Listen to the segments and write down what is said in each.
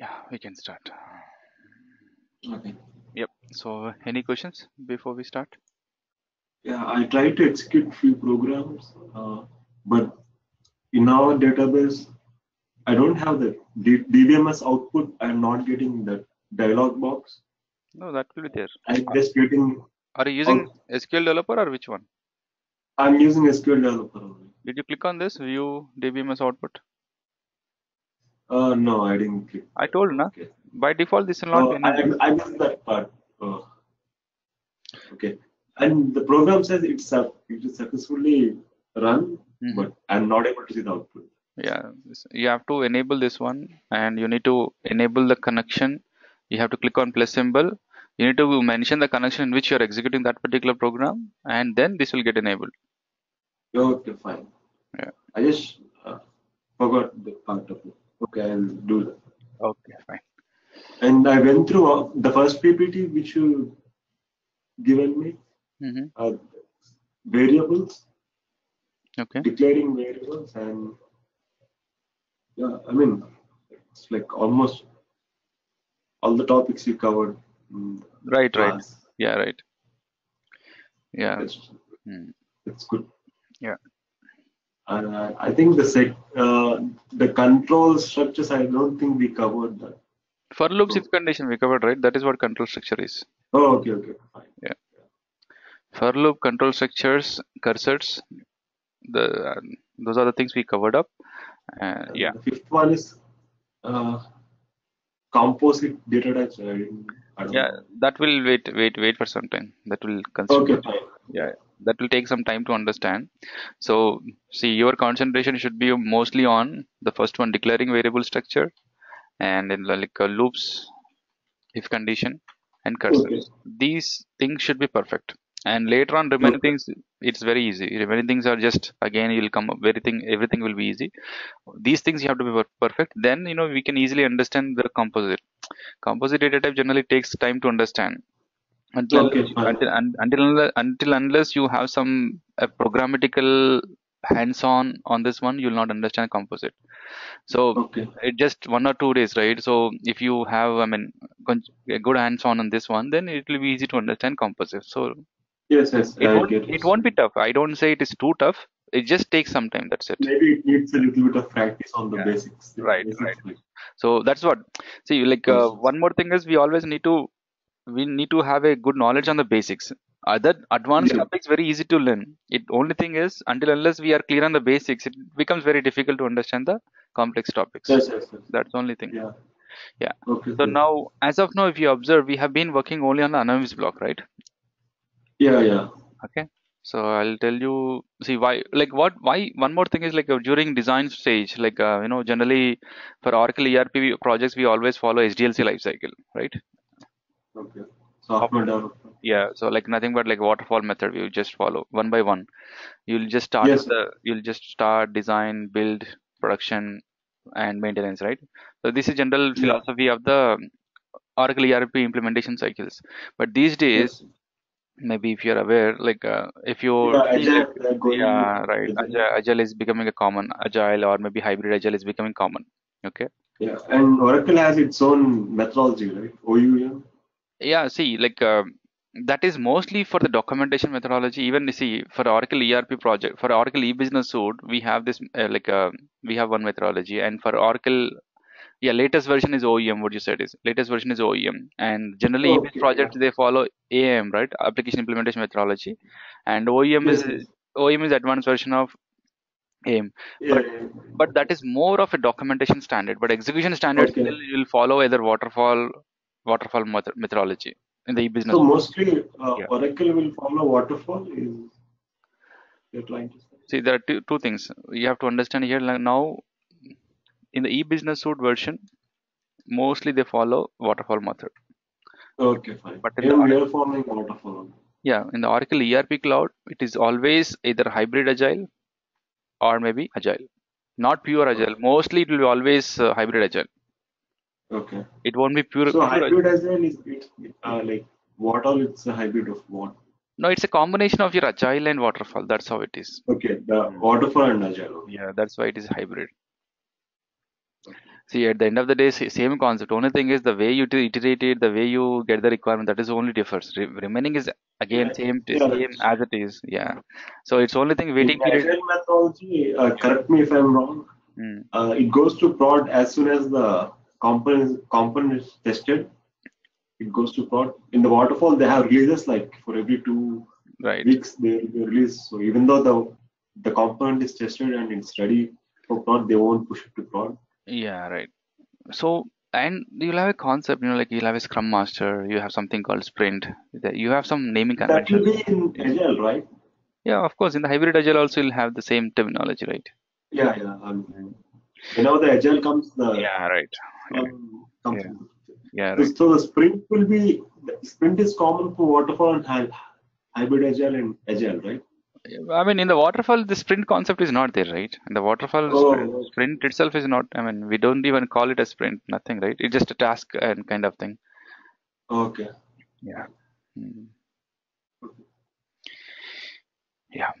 Yeah, we can start. Okay. Yep. So, any questions before we start? Yeah, I tried to execute few programs, uh, but in our database, I don't have the DBMS output. I'm not getting the dialog box. No, that will be there. I'm just getting. Are you using SQL Developer or which one? I'm using SQL Developer only. Did you click on this view DBMS output? Uh, no, I didn't click. I told na. Okay. By default, this will not Oh, I, enabled. I missed that part. Oh. Okay. And the program says it's it is successfully run, Mhm. but I'm not able to see the output. Yeah, you have to enable this one, and you need to enable the connection. You have to click on plus symbol. You need to mention the connection in which you are executing that particular program, and then this will get enabled. Okay, fine. Yeah. I just uh, forgot the part of it. Okay, I'll do that. Okay, fine. And I went through all- the first PPT which you given me, hmm uh, variables, Okay. declaring variables, and yeah, I mean, it's like almost all the topics you covered. Right, right. class. Yeah, right. Yeah. It's, Hmm. it's good. Yeah. Uh, I think the sec, uh, the control structures, I don't think we covered that. For loops, So- if condition we covered, right? That is what control structure is. Oh, okay, okay, fine. For loop control structures, cursors, the uh, those are the things we covered up. Uh, yeah. The fifth one is uh, composite data types. I, didn't- I Yeah, know. that will wait, wait, wait for some time. That will consume. Okay, fine. Yeah, that will take some time to understand. So, see, your concentration should be mostly on the first one, declaring variable structure, and in like uh, loops, if condition, and cursors. Okay. These things should be perfect. And later on, remaining Okay. things, it's very easy. Remaining things are just again, you'll come up. Everything, everything will be easy. These things you have to be perfect. Then you know we can easily understand the composite. Composite data type generally takes time to understand until Okay, until un- until until unless you have some uh, programmatical hands-on on this one you'll not understand composite. So Okay. it just one or two days right? So if you have i mean a good hands-on on this one then it will be easy to understand composite. So Yes, yes, it I won't get it. won't be tough. I don't say it is too tough. It just takes some time that's it. Maybe it needs a little bit of practice on the Yeah. basics. Right, basics, right. so that's what. See like uh, one more thing is we always need to we need to have a good knowledge on the basics other advanced Yeah. topics very easy to learn it only thing is until unless we are clear on the basics it becomes very difficult to understand the complex topics Yes, yes, yes. that's the only thing Yeah. Yeah. Okay. so now as of now if you observe we have been working only on the anonymous block right Yeah, yeah. okay so i'll tell you see why like what why one more thing is like uh, during design stage like uh, you know generally for oracle erp projects we always follow sdlc lifecycle right Okay. Software development. yeah so like nothing but like waterfall method you just follow one by one you'll just start Yes. the you'll just start design build production and maintenance right so this is general Yeah. philosophy of the oracle erp implementation cycles but these days Yes. maybe if you're aware like uh, if you Yeah, agile, yeah right agile is becoming a common agile or maybe hybrid agile is becoming common okay Yeah, and Oracle has its own methodology, right? OUM. Yeah see like uh, that is mostly for the documentation methodology. Even you see for oracle erp project for oracle e-business suite we have this uh, like uh, we have one methodology. And for oracle yeah latest version is OUM what you said is latest version is OUM and generally Okay, e-business projects they follow aim right? Application implementation methodology. And OUM Yes, is OUM is advanced version of aim Yeah, but yeah. but that is more of a documentation standard. But execution standard Okay. still will follow either waterfall waterfall methodology in the e-business So mostly uh, Yeah. Oracle will follow waterfall. Is you're trying to say? See, there are two, two things you have to understand here. Like now, in the e-business suite version, mostly they follow waterfall method. Okay, fine. But in the we Oracle, are following waterfall. yeah, in the Oracle ERP cloud, it is always either hybrid agile or maybe agile. Not pure agile. Mostly it will be always uh, hybrid agile. Okay. It won't be pure. So pure hybrid agile is it, uh, like what all? It's a hybrid of what? No, it's a combination of your agile and waterfall. That's how it is. Okay, the waterfall and agile. Yeah, that's why it is hybrid. See, at the end of the day, same concept. Only thing is the way you iterate it, the way you get the requirement, that is only differs. Re remaining is again Yeah, same, yeah, same as it is. Yeah. So it's only thing In waiting period. agile methodology, uh, correct me if I'm wrong, Mm, uh, it goes to prod as soon as the component component is tested. It goes to prod. In the waterfall, they have releases like for every two right. weeks they, they release. So even though the the component is tested and it's ready for prod, they won't push it to prod. Yeah, right. So, and you'll have a concept, you know, like you'll have a Scrum Master, you have something called Sprint. that You have some naming convention That will be in agile, right? Yeah, of course. In the hybrid agile also, you'll have the same terminology, right? Yeah, yeah. Um, whenever the agile comes, the Yeah, right. Yeah, um, comes. yeah, yeah, So, right. so the sprint will be sprint is common for waterfall and hybrid agile and agile, right? I mean, in the waterfall, the sprint concept is not there, right? In the waterfall, Oh, sprint, okay. sprint itself is not, I mean, we don't even call it a sprint, nothing, right? It's just a task and kind of thing. Okay. Yeah. Mm. Yeah.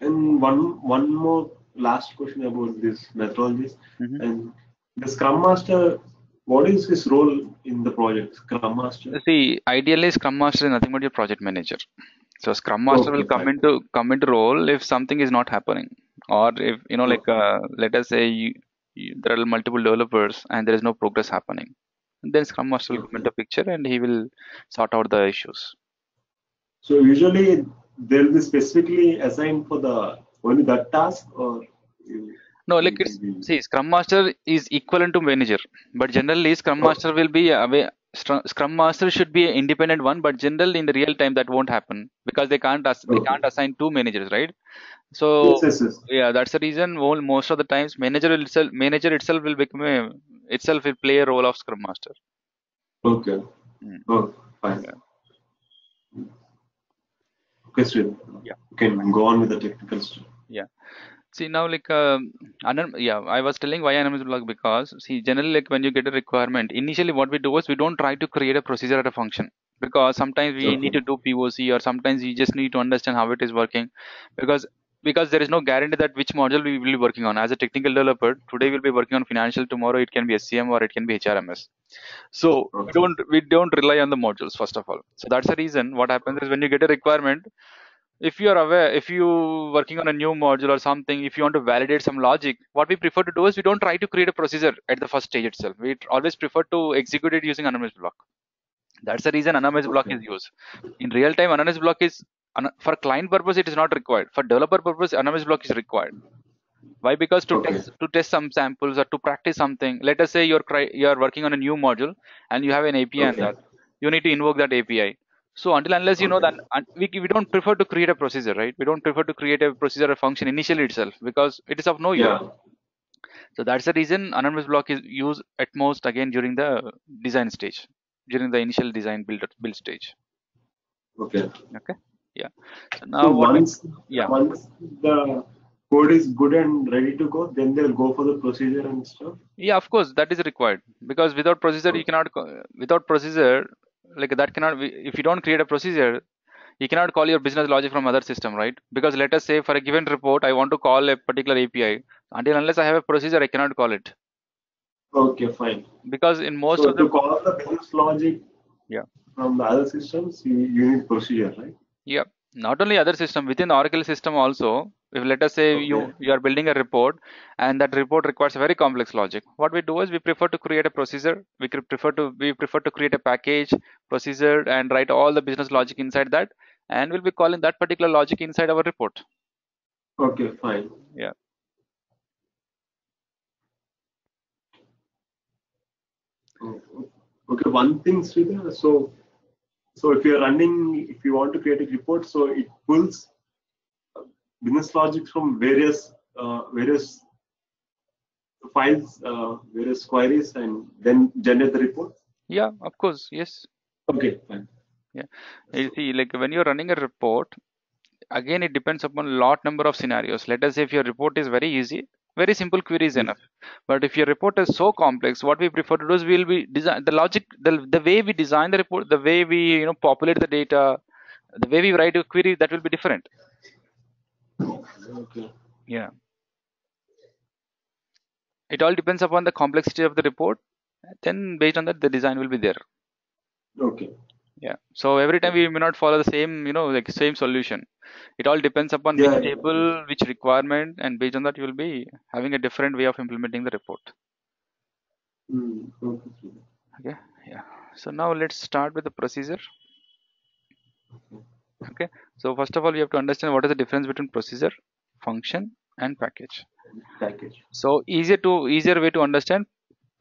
And one one more last question about this methodologies Mhm. and the Scrum Master. What is his role in the project? Scrum Master. See, ideally, Scrum Master is nothing but your project manager. So Scrum Master will come fine. into come into role if something is not happening, or if you know, like uh, let us say you, you, there are multiple developers and there is no progress happening, then Scrum Master will come into picture and he will sort out the issues. So usually they'll be specifically assigned for the only that task or. you- No, like it's see, Scrum Master is equivalent to manager, but generally Scrum Oh. Master will be away. Scrum Master should be an independent one, but generally in the real time that won't happen because they can't ass- they can't assign two managers, right? So Yes, yes, yes. yeah, that's the reason. Well, most of the times manager itself manager itself will become a itself will play a role of Scrum Master. Okay. Mm. Oh, fine. Yeah. Okay, Sri. Yeah. Can go on with the technical stuff. Yeah. See now like um, yeah, I was telling why anonymous block because see generally like when you get a requirement, initially what we do is we don't try to create a procedure or a function because sometimes we need to do POC or sometimes we just need to understand how it is working because because there is no guarantee that which module we will be working on. As a technical developer, today we'll be working on financial, tomorrow it can be SCM or it can be HRMS. So we don't we don't rely on the modules first of all. So that's the reason what happens is when you get a requirement, if you are aware if you working on a new module or something if you want to validate some logic what we prefer to do is we don't try to create a procedure at the first stage itself. We always prefer to execute it using anonymous block. That's the reason anonymous block is used. In real time anonymous block is for client purpose it is not required. For developer purpose anonymous block is required. Why? Because to test to test some samples or to practice something let us say you're you're working on a new module and you have an api and Okay. that you need to invoke that api so until unless you know that we, we don't prefer to create a procedure right? We don't prefer to create a procedure or function initially itself because it is of no use. Yeah. so that's the reason anonymous block is used at most again during the design stage during the initial design build build stage. Okay. okay? Yeah. So now So what we, once yeah. once the code is good and ready to go, then they'll go for the procedure and stuff. Yeah, of course, that is required. Because without procedure, you cannot without procedure like that cannot be, if you don't create a procedure, you cannot call your business logic from other system, right? Because let us say for a given report, I want to call a particular API. Until unless I have a procedure, I cannot call it Okay, fine. because in most so of the to call the business logic yeah from the other systems, you, you need procedure, right? yeah not only other system within Oracle system also. If let us say you Okay. you are building a report and that report requires a very complex logic, what we do is we prefer to create a procedure. We prefer to we prefer to create a package procedure and write all the business logic inside that, and we'll be calling that particular logic inside our report. Okay, fine. Yeah. Oh, Okay, one thing, Sridhar. So, so if you're running, if you want to create a report, so it pulls business logic from various uh, various files, uh, various queries, and then generate the report. Yeah, of course, yes. Okay, fine. Yeah. You see, like when you're running a report, again it depends upon lot number of scenarios. Let us say if your report is very easy, very simple query is enough. But if your report is so complex, what we prefer to do is we'll be design the logic, the the way we design the report, the way we you know populate the data, the way we write a query, that will be different. Okay. Yeah. it all depends upon the complexity of the report. Then based on that the design will be there. Okay. yeah. So every time we may not follow the same you know like same solution. It all depends upon Yeah, which yeah. table which requirement and based on that you will be having a different way of implementing the report. Mm, okay. okay. Yeah. So now let's start with the procedure. Okay. So first of all we have to understand what is the difference between procedure function and package Package. so easier to easier way to understand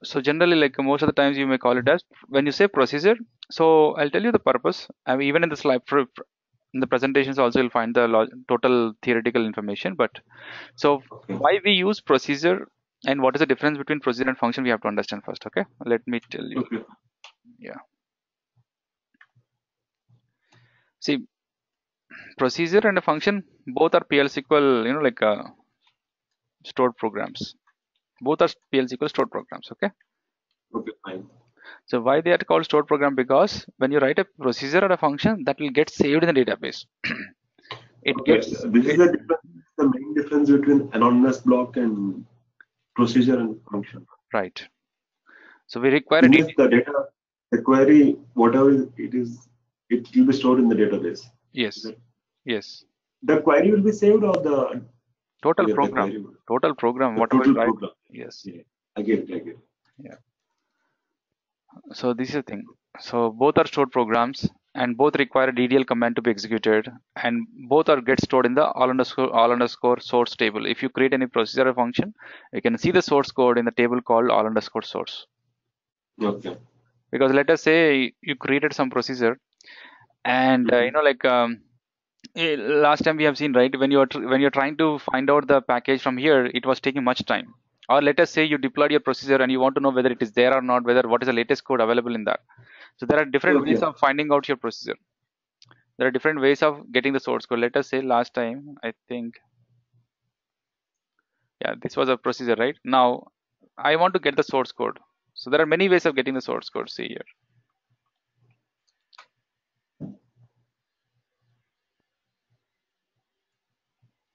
so generally like most of the times you may call it as when you say procedure so i'll tell you the purpose I mean, even in the slide for, in the presentations also you'll find the total theoretical information but so Okay. why we use procedure and what is the difference between procedure and function we have to understand first okay let me tell you Okay. see procedure and a function both are pl sql you know like uh, stored programs both are pl sql stored programs okay Okay. Fine. so why they are called stored program because when you write a procedure or a function that will get saved in the database it Okay. gets This is the difference, the main difference between anonymous block and procedure and function. right so we require Thing the data, the query, whatever it is, it will be stored in the database. Yes yes The query will be saved or the total yeah, program total program the whatever total you write program. yes Yeah. I get it. I get it. so this is the thing so both are stored programs and both require a ddl command to be executed and both are get stored in the all underscore all underscore source table if you create any procedure or function you can see the source code in the table called all underscore source Okay. because let us say you created some procedure and uh, you Mhm. know like um, eh, last time we have seen right when you are tr- when you're trying to find out the package from here it was taking much time. Or let us say you deployed your procedure and you want to know whether it is there or not whether what is the latest code available in that. So there are different ways of finding out your procedure. There are different ways of getting the source code. Let us say last time i think yeah this was a procedure right? Now i want to get the source code. So there are many ways of getting the source code see here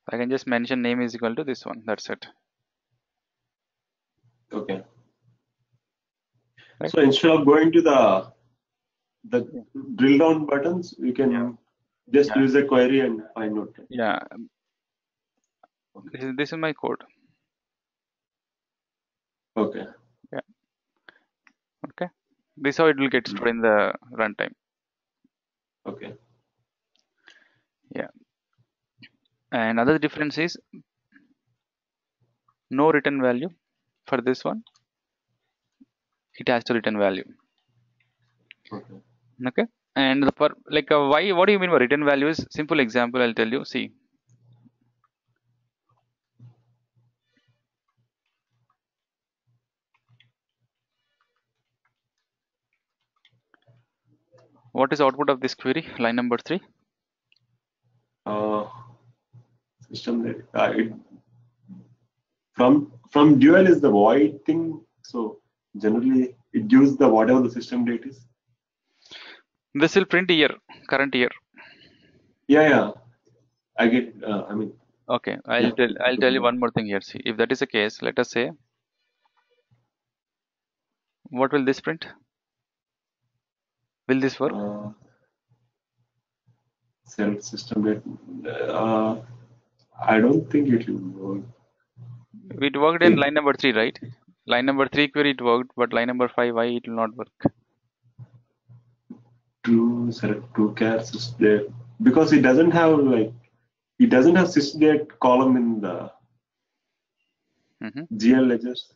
I can just mention name is equal to this one. That's it. Okay. Right. So instead of going to the the drill down buttons, you can Yeah. just Yeah. use a query and find out. Yeah. This is this is my code. Okay. Yeah. Okay. This is how it will get stored in the runtime. Okay and other difference is no return value for this one. It has to return value. Okay, okay? and for like uh, why what do you mean by return value is simple example i'll tell you. See. What is output of this query? Line number 3 system that uh, it, from from dual is the void thing. So generally it gives the whatever the system date is. This will print year, current year. Yeah, yeah. I get. Uh, I mean, Okay, I'll Yeah. tell I'll tell you one more thing here. See, if that is the case, let us say, what will this print? Will this work? uh, self system date. Uh, I don't think it will work. It worked in line number three, right? Line number three query it worked, but line number five, why it will not work? True select true care date because it doesn't have like it doesn't have system date column in the hmm GL ledgers.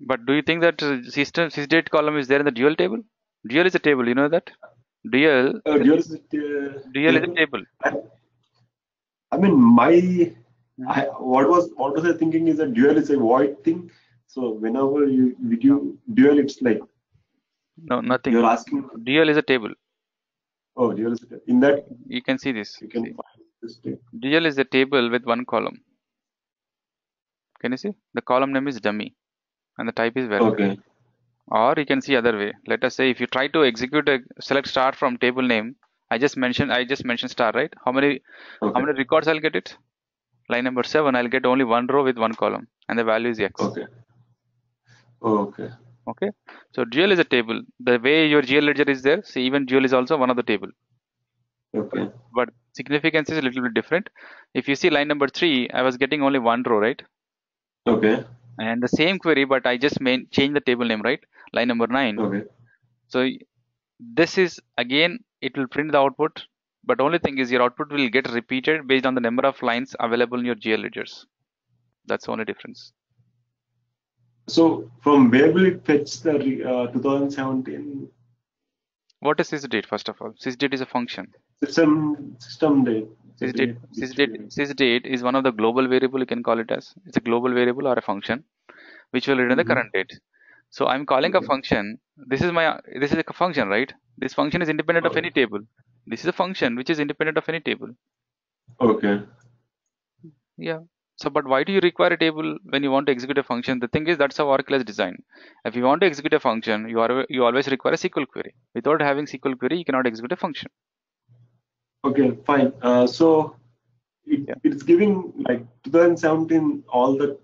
But do you think that uh, system sysdate column is there in the dual table? Dual is a table, you know that? Dual, Uh, dual is it, uh, dual is a table? table. I, I mean, my hmm. I, what was what was I thinking is that dual is a void thing. So whenever you video dual, it's like No, nothing. you're asking. Dual is a table. Oh, dual is in that You can see this. you can See. find this thing. Dual is a table with one column. Can you see? The column name is dummy and the type is variable. Okay. Or you can see other way. Let us say if you try to execute a select star from table name, I just mentioned I just mentioned star, right? How many how many records I'll get it? Line number seven, I'll get only one row with one column and the value is x. Okay. Okay. Okay. So GL is a table. The way your GL ledger is there, see even GL is also one of the table. Okay. But significance is a little bit different. If you see line number three, I was getting only one row, right? Okay. And the same query, but I just main change the table name, right? Line number nine. Okay. So this is again, it will print the output, but only thing is your output will get repeated based on the number of lines available in your GL ledgers. That's the only difference. So from where will it fetch the uh, 2017 What is sysdate first of all? Sysdate is a function. system system date? Sysdate, date sysdate, sysdate is one of the global variable you can call it as. It's a global variable or a function which will return the Mhm. current date. So I'm calling a function. This is my this is a function, right? This function is independent of any table. This is a function which is independent of any table. Okay. Yeah. So, but why do you require a table when you want to execute a function? The thing is that's how Oracle has designed. If you want to execute a function, you are you always require a SQL query. Without having SQL query, you cannot execute a function. Okay. Fine. Uh, so it, Yeah. it's giving like 2017 all the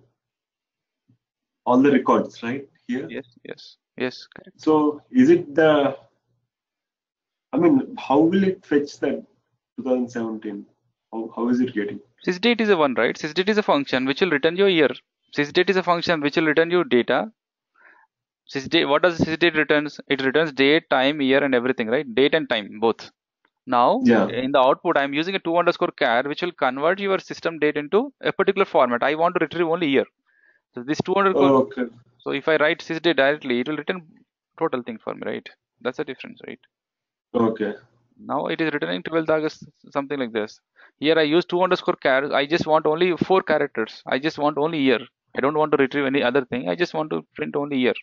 all the records right here. Yes, yes, yes. Correct. So is it the? I mean, how will it fetch that 2017? How, how is it getting? Sysdate is a one, right? Sysdate is a function which will return your year. Sysdate is a function which will return you data. Sysdate, what does sysdate returns? It returns date, time, year, and everything, right? Date and time, both. Now, Yeah. in the output, I'm using a to underscore char, which will convert your system date into a particular format. I want to retrieve only year. So this to underscore. Okay. So if I write sysdate directly, it will return total thing for me, right? That's the difference, right? Okay. Now it is returning 12th August, something like this. Here I use to underscore char. I just want only four characters. I just want only year. I don't want to retrieve any other thing. I just want to print only year.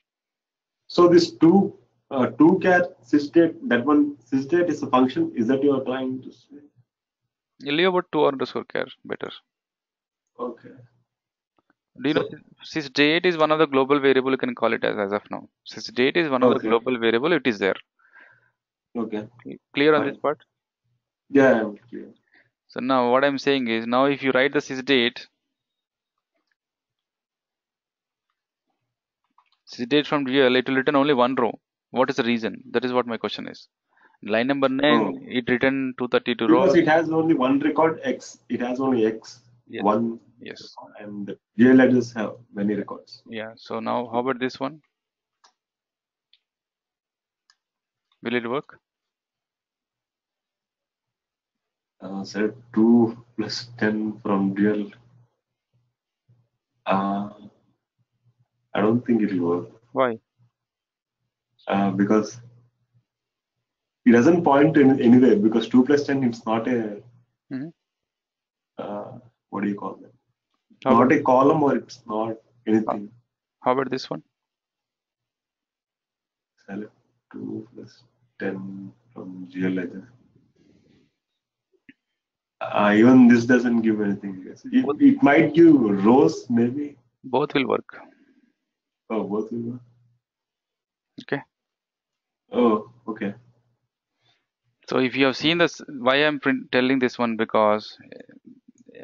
So this two uh, two cat sysdate that one sysdate is a function. Is that you are trying to say? Leave about to underscore char better. Okay. Do you know So sys date is one of the global variable you can call it as as of now. Sys date is one of the global variable. It is there. Okay. Clear on this part? Yeah, I'm clear. So now what I'm saying is now if you write the sys date, sys date from GL, it will return only one row. What is the reason? That is what my question is. Line number nine, Oh, it returned 232 because rows. it has only one record X. It has only X Yes, one yes, and the GL ledgers have many records. yeah. So now how about this one? Will it work? Uh, set two plus ten from GL. Uh, I don't think it will work Why? uh, because it doesn't point in anywhere because 2 plus 10 it's not a Mhm. uh, what do you call that How not about a column or it's not anything how about this one? select 2 plus 10 from GL ledger uh, even this doesn't give anything it, it might give rows maybe both will work. oh both will work. Okay. oh okay So if you have seen this, why I'm print, telling this one because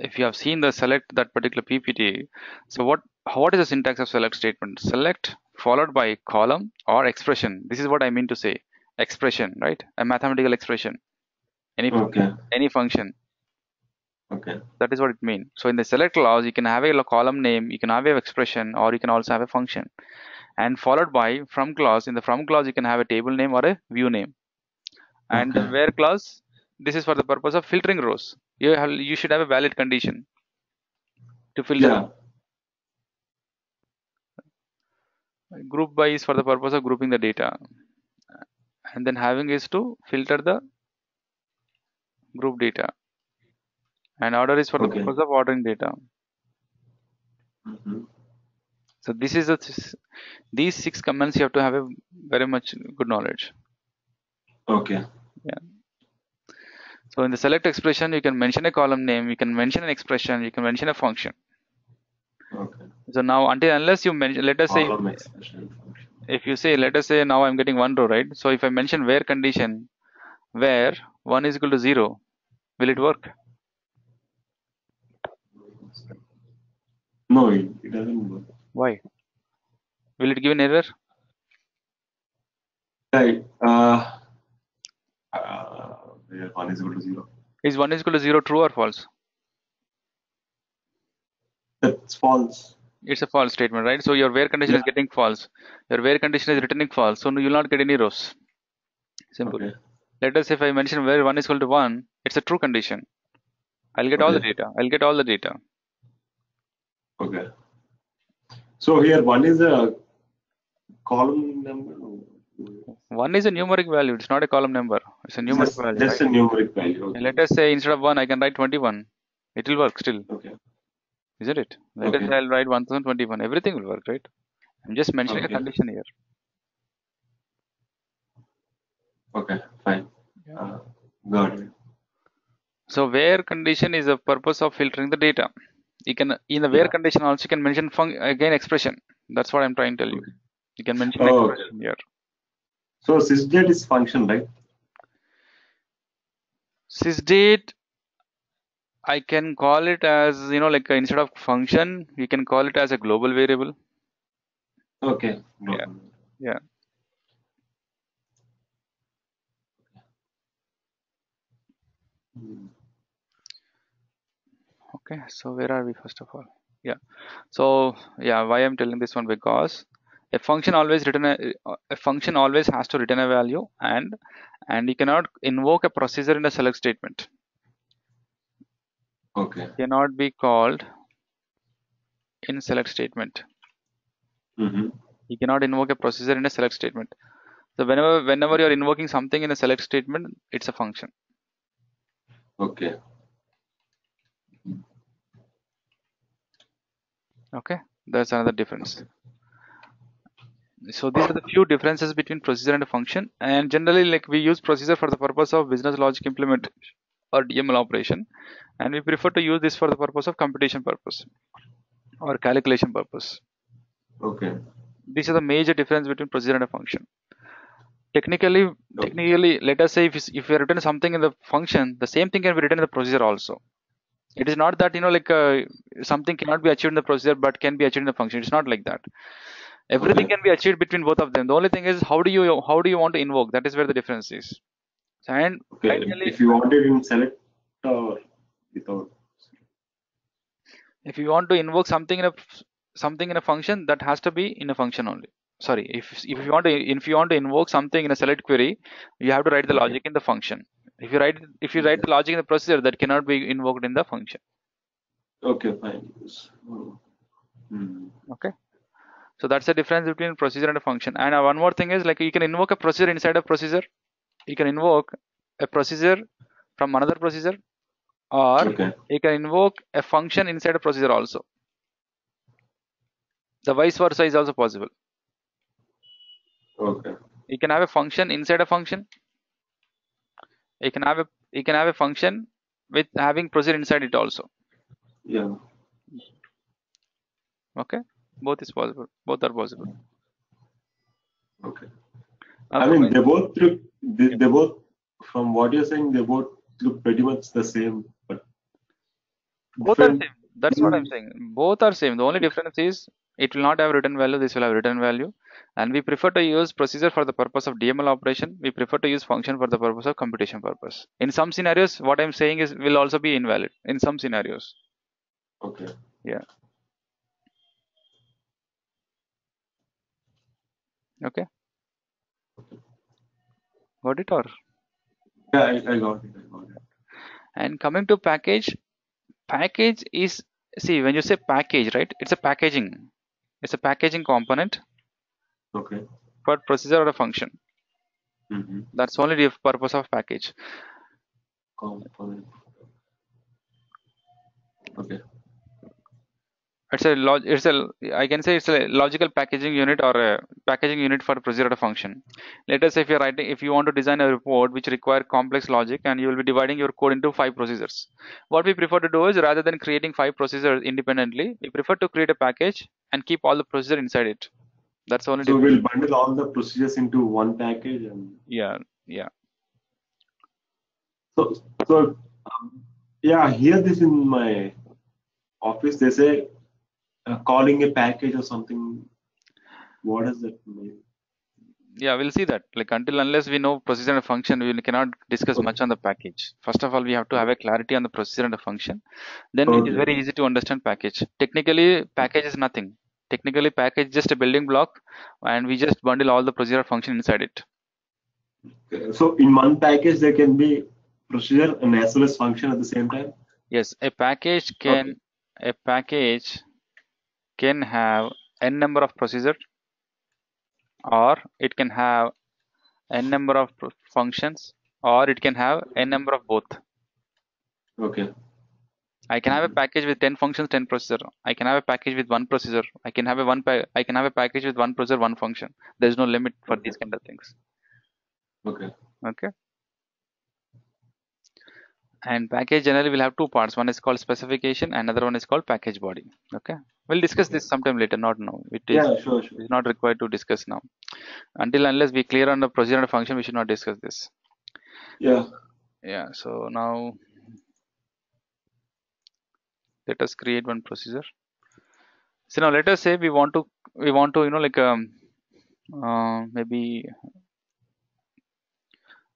if you have seen the select that particular PPT, so what what is the syntax of select statement? Select followed by column or expression. This is what I mean to say. Expression, right? A mathematical expression. Any function, okay any function. okay That is what it means. So in the select clause, you can have a column name, you can have a expression, or you can also have a function. And followed by from clause. In the from clause, you can have a table name or a view name. And the okay where clause, this is for the purpose of filtering rows. You have you should have a valid condition to filter. yeah Group by is for the purpose of grouping the data. And then having is to filter the group data. And order is for the purpose of ordering data. Mhm. So this is the these six commands you have to have a very much good knowledge. okay Yeah. So in the select expression, you can mention a column name, you can mention an expression, you can mention a function. okay So now until unless you mention, let us say column expression if you say let us say now I'm getting one row, right? So if I mention where condition, where one is equal to zero, will it work? no it, it doesn't work Why? will it give an error Right. Uh, uh, where one is equal to zero. is 1 is equal to 0 true or false It's false. it's a false statement right so your where condition is getting false your where condition is returning false so you will not get any rows simple Okay. let us if i mention where 1 is equal to 1 it's a true condition i'll get all the data i'll get all the data Okay. So here one is a column number. 1 is a numeric value it's not a column number it's a numeric Just, value just right? a numeric value. Okay. let us say instead of 1 i can write 21 it will work still Okay. isn't it let us Okay. say i'll write 1021 everything will work right i'm just mentioning a condition here Okay. Fine. Yeah. Uh, got it. So where condition is the purpose of filtering the data. You can in the where Yeah. condition also you can mention fun- again expression. That's what I'm trying to tell you. You can mention Oh, okay. expression here. So sysdate is function, right? Sysdate I can call it as you know like instead of function we can call it as a global variable. Okay. Yeah. Yeah. Okay. So where are we first of all? Yeah. So yeah, why I'm telling this one because a function always return a, a function always has to return a value and and you cannot invoke a procedure in a select statement. Okay. cannot be called in select statement. Mm-hmm. You cannot invoke a procedure in a select statement. So whenever whenever you're invoking something in a select statement, it's a function. Okay. Okay, that's another difference. So these are the few differences between procedure and function. And generally, like we use procedure for the purpose of business logic implementation or DML operation, and we prefer to use this for the purpose of computation purpose or calculation purpose. Okay. these are the major difference between procedure and a function technically Okay. technically let us say if, if we written something in the function the same thing can be written in the procedure also it is not that you know like uh, something cannot be achieved in the procedure but can be achieved in the function it's not like that everything can be achieved between both of them the only thing is how do you how do you want to invoke that is where the difference is and Okay. ideally If you want it in select or without. if you want to invoke something in a something in a function that has to be in a function only sorry if if you want to if you want to invoke something in a select query you have to write the logic in the function if you write if you write the logic in the procedure that cannot be invoked in the function Okay. Fine. Hmm. okay so that's the difference between procedure and a function. And uh, one more thing is like you can invoke a procedure inside a procedure. You can invoke a procedure from another procedure or Okay. you can invoke a function inside a procedure also. The vice versa is also possible. Okay. you can have a function inside a function. You can have a you can have a function with having procedure inside it also. Yeah. okay both is possible. Both are possible. Okay. I mean, they both look. They, they both, from what you're saying, they both look pretty much the same, but both are same. That's what i'm saying. Both are same. The only difference is it will not have written value this will have written value and we prefer to use procedure for the purpose of dml operation. We prefer to use function for the purpose of computation purpose. In some scenarios what i'm saying is will also be invalid in some scenarios. Okay. yeah okay got it or Yeah, I, I got it. I got it. and coming to package package is see when you say package right it's a packaging it's a packaging component Okay. for procedure or a function Mm-hmm. that's only the purpose of package Component. Okay. It's a log it's a i can say it's a logical packaging unit or a packaging unit for procedure function let us say if you're writing if you want to design a report which require complex logic and you will be dividing your code into five procedures what we prefer to do is rather than creating five procedures independently we prefer to create a package and keep all the procedure inside it that's only So difference. we'll bundle all the procedures into one package, and yeah yeah so so um, yeah. Here, this in my office, they say uh, calling a package or something. what does that mean? Yeah, we'll see that. Like until unless we know procedure and function, we cannot discuss Okay. much on the package. First of all, we have to have a clarity on the procedure and the function. Then it is very easy to understand package. Technically, package is nothing. Technically, package is just a building block, and we just bundle all the procedure function inside it. So in one package, there can be procedure and as well as function at the same time. Yes, a package can a package can have n number of procedure, or it can have n number of functions, or it can have n number of both. Okay. I can have a package with 10 functions, 10 processor. I can have a package with one processor. I can have a one I can have a package with one processor, one function. There's no limit for these kind of things. Okay. Okay. And package generally will have two parts. One is called specification, another one is called package body. Okay. We'll discuss this sometime later, not now. It is Yeah, sure, sure. not required to discuss now. Until unless we clear on the procedure and function, we should not discuss this. Yeah. Yeah. So now let us create one procedure. So now let us say we want to we want to you know like um uh, maybe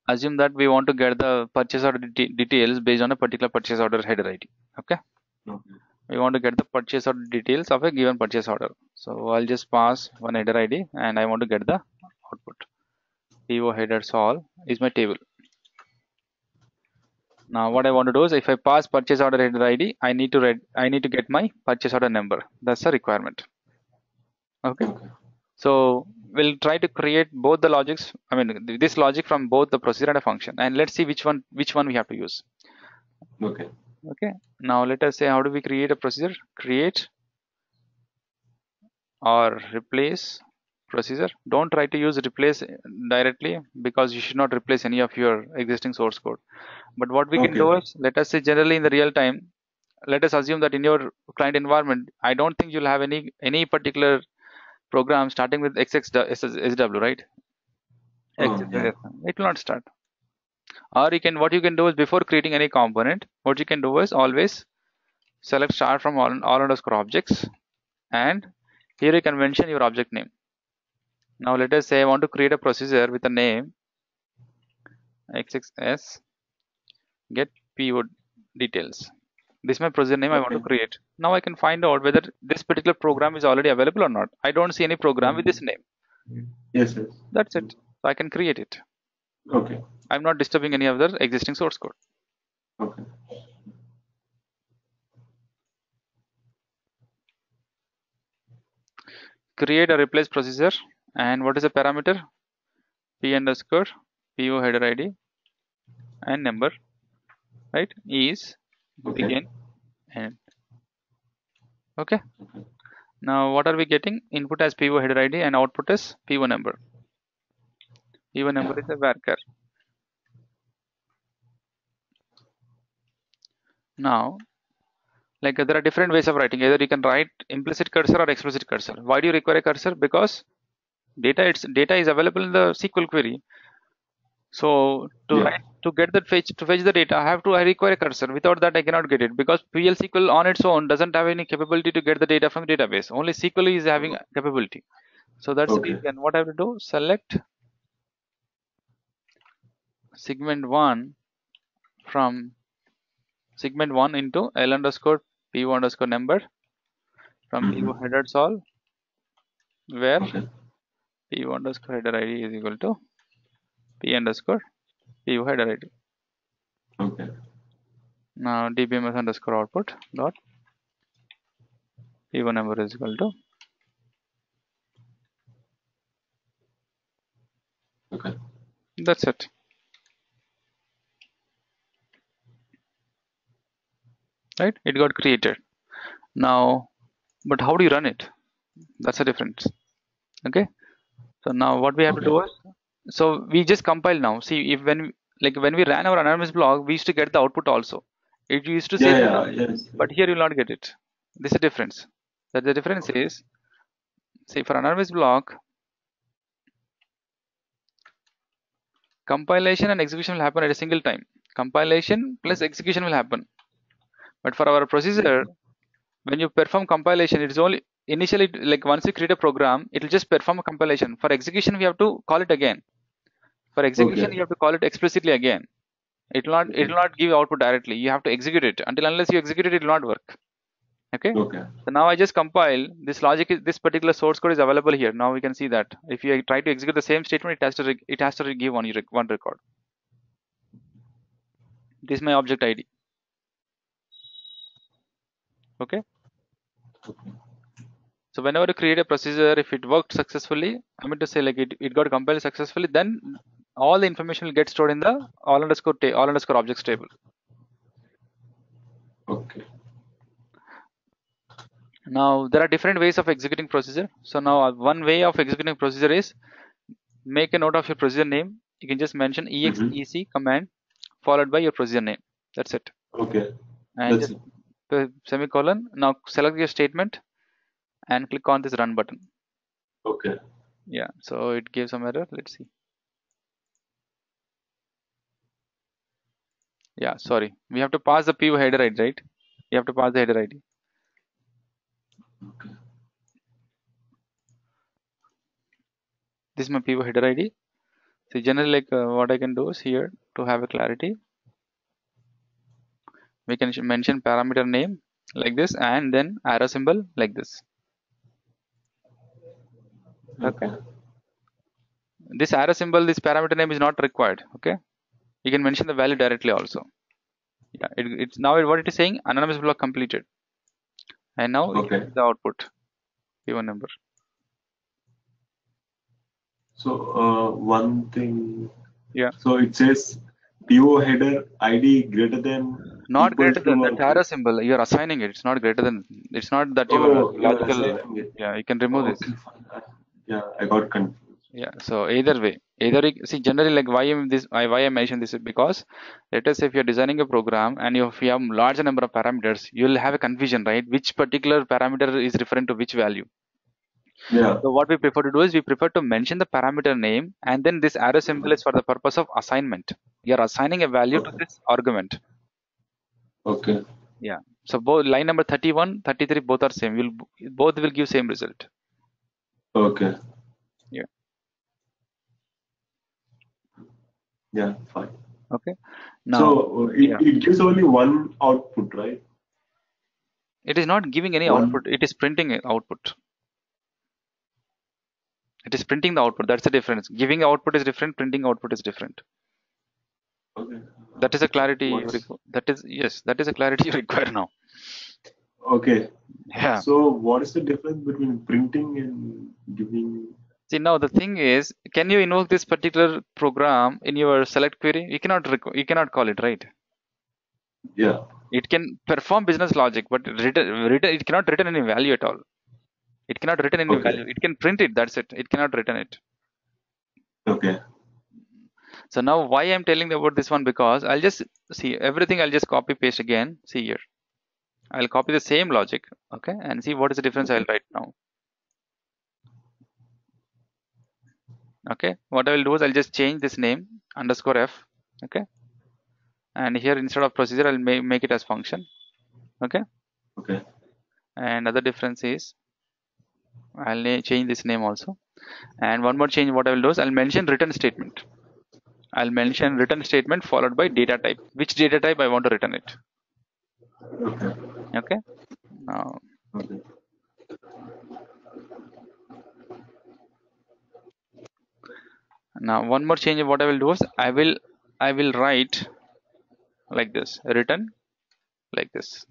assume that we want to get the purchase order de- details based on a particular purchase order header ID. Okay. Okay. We want to get the purchase order details of a given purchase order. So I'll just pass one header ID and I want to get the output. PO headers all is my table. Now what I want to do is if I pass purchase order header ID, I need to read I need to get my purchase order number. That's the requirement. Okay. Okay. So we'll try to create both the logics. I mean this logic from both the procedure and a function, and let's see which one which one we have to use. Okay. Okay. Now let us say how do we create a procedure? Create or replace procedure. Don't try to use replace directly because you should not replace any of your existing source code. But what we can do is let us say generally in the real time, let us assume that in your client environment, I don't think you'll have any any particular program starting with XXSW, right? Oh, yeah. It will not start. Or you can what you can do is before creating any component, what you can do is always select start from all, all underscore objects and here you can mention your object name. Now let us say I want to create a procedure with a name XXS get PO details. This is my procedure name I want to create. Now I can find out whether this particular program is already available or not. I don't see any program with this name. Yes, yes. That's it. So I can create it. Okay. I'm not disturbing any other existing source code. Okay. Create a replace procedure and what is the parameter? P underscore PO header ID and number right is Okay. begin and okay Okay. now what are we getting input as PO header ID and output is PO number PO number is a varchar now like there are different ways of writing. Either you can write implicit cursor or explicit cursor. Why do you require a cursor? Because data it's data is available in the SQL query. So to Yeah. write to get that fetch to fetch the data I have to I require a cursor. Without that I cannot get it. Because PL SQL on its own doesn't have any capability to get the data from the database. Only SQL is having capability. So that's the Okay. reason. What I have to do? Select segment 1 from segment 1 into L underscore PO underscore number from PO Mhm. headers all where Okay. PO underscore header ID is equal to P underscore PO header ID. Okay. Now dbms underscore output dot PO number is equal to Okay. that's it. Right? It got created. Now, but how do you run it? That's the difference. Okay. So now what we have to do is so we just compile now. See if when like when we ran our anonymous blog, we used to get the output also. It used to say Yeah, that, yeah, yes. but here you will not get it. This is the difference. That the difference is see for anonymous block compilation and execution will happen at a single time. Compilation plus execution will happen. But for our procedure, when you perform compilation, it is only initially like once you create a program it will just perform a compilation. For execution we have to call it again. For execution Okay. you have to call it explicitly again. It will not it will not give output directly. You have to execute it. Until unless you execute it it will not work. Okay? Okay. so now i just compile. This logic is this particular source code is available here. Now we can see that. If you try to execute the same statement it has to it has to give one one record. This is my object id okay. So whenever you create a procedure if it worked successfully i mean to say like it, it got compiled successfully then all the information will get stored in the all underscore ta- all underscore objects table. Okay. now there are different ways of executing procedure. So now uh, one way of executing procedure is make a note of your procedure name. You can just mention exec command followed by your procedure name. That's it. Okay. and That's just it. P- semicolon. Now select your statement and click on this run button. Okay. yeah so it gives some error. Let's see. Yeah sorry. We have to pass the PO header id right? You have to pass the header id Okay. this is my PO header id so generally like uh, what i can do is here to have a clarity we can mention parameter name like this and then arrow symbol like this okay this arrow symbol this parameter name is not required okay you can mention the value directly also yeah it, it's now what it is saying anonymous block completed and now Okay. the output PO number So uh, one thing. Yeah. So it says PO header ID greater than. Not greater than the that arrow symbol. You're assigning it. It's not greater than it's not that your Oh, you are logical yeah you can remove this fine. Uh, Yeah, I got confused. yeah so either way either you, see generally like why am this why I mention this is because let us say if you're designing a program and you, if you have large number of parameters you'll have a confusion right? Which particular parameter is referring to which value? Yeah. so what we prefer to do is we prefer to mention the parameter name and then this arrow symbol is for the purpose of assignment. You're assigning a value to this argument Okay. Yeah. So both line number 31 33 both are same will both will give same result Okay. Yeah. Yeah, fine. okay now so uh, it, yeah. it gives only one output, right? it is not giving any One. output it is printing output it is printing the output that's the difference giving output is different printing output is different Okay. That is a clarity that is yes that is a clarity you require now Okay. yeah So what is the difference between printing and giving? see now the thing is can you invoke this particular program in your select query you cannot requ- you cannot call it right Yeah. it can perform business logic but return it cannot return any value at all it cannot return any Okay. value it can print it that's it it cannot return it Okay. So now why i'm telling you about this one? Because i'll just see everything i'll just copy paste again. See here. I'll copy the same logic okay? And see what is the difference i'll write now. Okay? What i will do is i'll just change this name underscore f okay? And here instead of procedure i'll ma- make it as function okay? Okay. and other difference is I'll change this name also. And one more change what I will do is I'll mention return statement I'll mention return statement followed by data type which data type I want to return it Okay. okay now Okay. now one more change what I will do is I will I will write like this return like this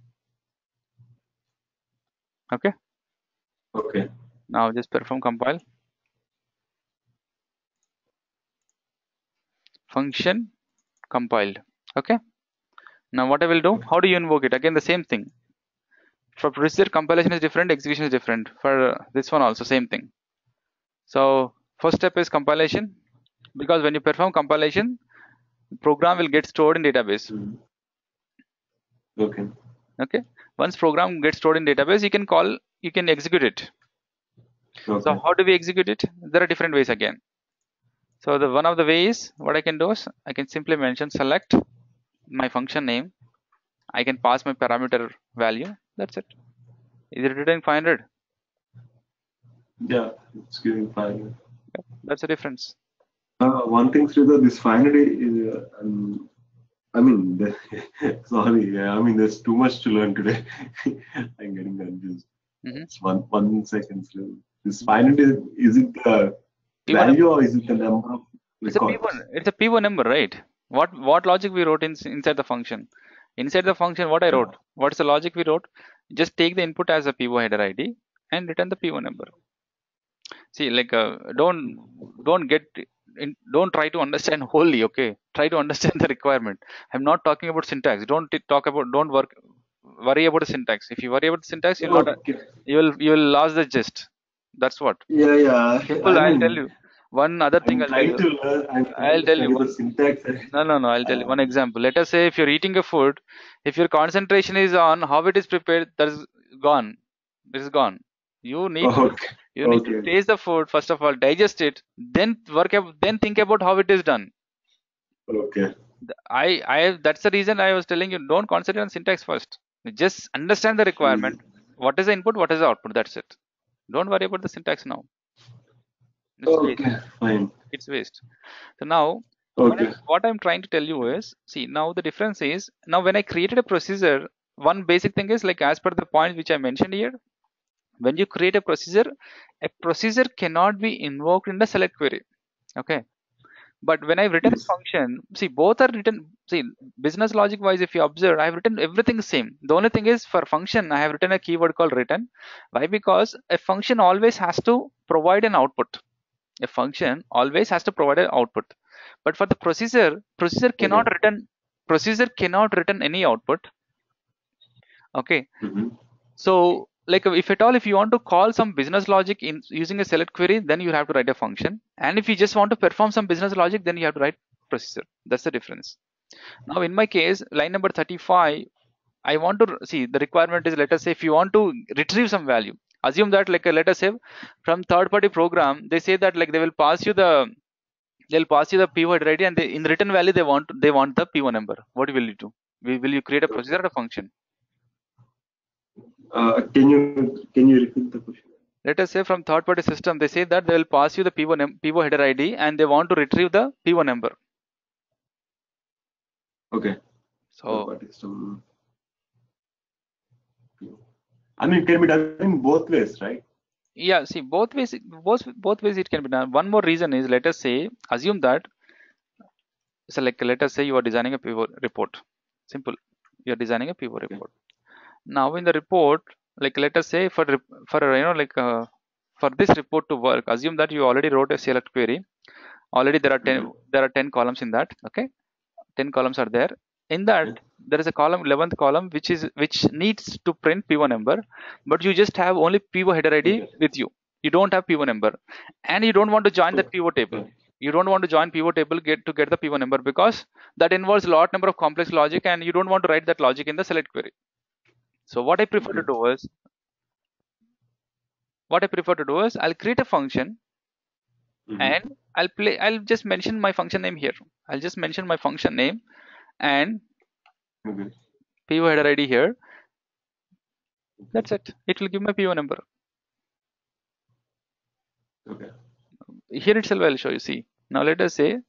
okay Okay. now just perform compile function compiled. Okay? Now what i will do how do you invoke it? Again the same thing. For procedure compilation is different execution is different. For uh, this one also same thing. So first step is compilation. Because when you perform compilation program will get stored in database. Mhm. Okay. okay? Once program gets stored in database you can call you can execute it. So how do we execute it? There are different ways again so the one of the ways what i can do is i can simply mention select my function name i can pass my parameter value that's it is it returning 500 Yeah, it's giving fine. That's the difference. Uh, one thing, Sridhar, this finally is, uh, um, I mean, the, sorry, yeah, I mean, there's too much to learn today. I'm getting confused. Mhm. It's one one second. Sridhar. This finally is it the PO value or is it the number of It's a records? PO. It's a PO number, right? What what logic we wrote in, inside the function? Inside the function, what I wrote? What's the logic we wrote? Just take the input as a PO header ID and return the PO number. See, like, uh, don't don't get in, don't try to understand wholly. Okay, try to understand the requirement. I'm not talking about syntax. Don't t- talk about. Don't work. Worry about the syntax. If you worry about the syntax, you'll not. You will you will lose the gist. That's what. Yeah, yeah. Simple. I I'll mean, tell you. One other thing I'm I'll tell you. to learn. I'm I'll tell you one- syntax. No, no, no. I'll tell you uh, one example. Let us say if you're eating a food, if your concentration is on how it is prepared, that is gone. It is gone. You need to, Okay. you need to taste the food first of all, digest it, then work up, then think about how it is done. Okay. I, I, that's the reason I was telling you don't concentrate on syntax first. Just understand the requirement. Hmm. What is the input? What is the output? That's it. Don't worry about the syntax now. It's waste. Okay. Fine. It's waste. So now what Okay. I'm, what I'm trying to tell you is, see, now the difference is, now when I created a procedure, one basic thing is like as per the point which I mentioned here, when you create a procedure, a procedure cannot be invoked in the select query. Okay. But when I've written a function, see, both are written, see, business logic wise, if you observe, I've written everything same. The only thing is for function, I have written a keyword called return. Why? Because a function always has to provide an output. A function always has to provide an output but for the procedure procedure cannot return procedure cannot return any output okay Mhm. so like if at all if you want to call some business logic in using a select query then you have to write a function. And if you just want to perform some business logic then you have to write procedure that's the difference. Now in my case line number 35 i want to see the requirement is let us say if you want to retrieve some value assume that like uh, let us say from third party program they say that like they will pass you the they'll pass you the PO ID and they, in the return value they want they want the PO number. What will you do? Will, will you create a procedure or a function Uh, can you can you repeat the question? let us say from third party system they say that they will pass you the PO num- PO header id and they want to retrieve the PO number Okay. so some- I mean, it can be done in both ways, right? yeah see both ways both both ways it can be done one more reason is let us say assume that so like let us say you are designing a pivot report simple you are designing a pivot report now in the report like let us say for for you know like uh, for this report to work assume that you already wrote a select query. Already there are 10 mm-hmm. there are 10 columns in that okay? 10 columns are there. In that mm-hmm. there is a column 11th column which is which needs to print PO number but you just have only PO header id Okay. with you. You don't have PO number. And you don't want to join that pivot table. Okay. you don't want to join pivot table get to get the PO number because that involves a lot number of complex logic and you don't want to write that logic in the select query so what i prefer to do is what i prefer to do is i'll create a function Mhm. and I'll play I'll just mention my function name here. I'll just mention my function name and Okay. PO header ID here. That's it. It will give my PO number. Okay. Here itself I'll show you. See. Now let us say